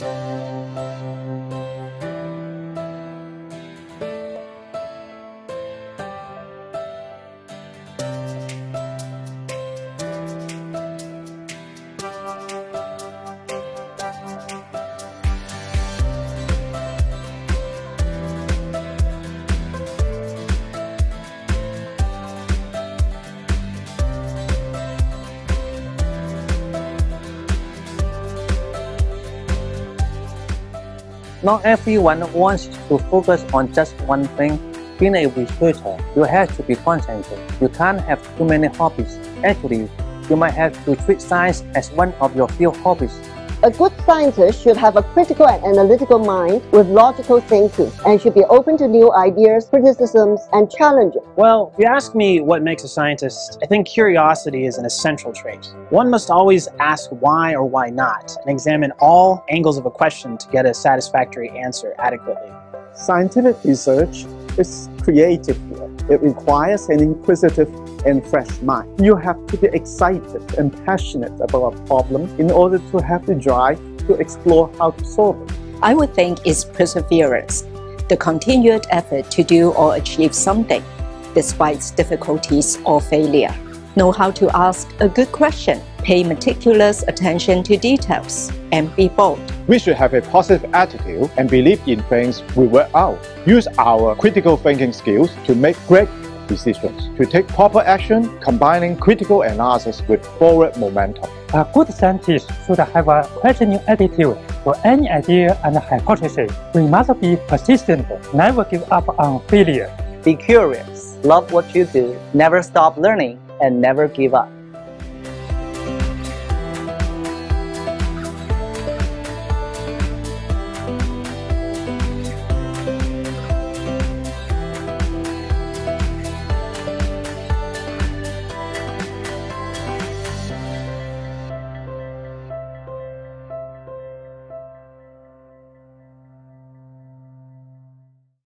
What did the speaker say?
Peace. Not everyone wants to focus on just one thing. Being a researcher, you have to be concentrated. You can't have too many hobbies. Actually, you might have to treat science as one of your few hobbies. A good scientist should have a critical and analytical mind with logical thinking and should be open to new ideas, criticisms, and challenges. Well, if you ask me what makes a scientist, I think curiosity is an essential trait. One must always ask why or why not and examine all angles of a question to get a satisfactory answer adequately. Scientific research is creative. It requires an inquisitive and fresh mind. You have to be excited and passionate about a problem in order to have the drive to explore how to solve it. I would think it's perseverance, the continued effort to do or achieve something despite difficulties or failure. Know how to ask a good question, pay meticulous attention to details, and be bold. We should have a positive attitude and believe in things we work out. Use our critical thinking skills to make great decisions, to take proper action, combining critical analysis with forward momentum. A good scientist should have a questioning attitude for any idea and hypothesis. We must be persistent, never give up on failure. Be curious, love what you do, never stop learning, and never give up.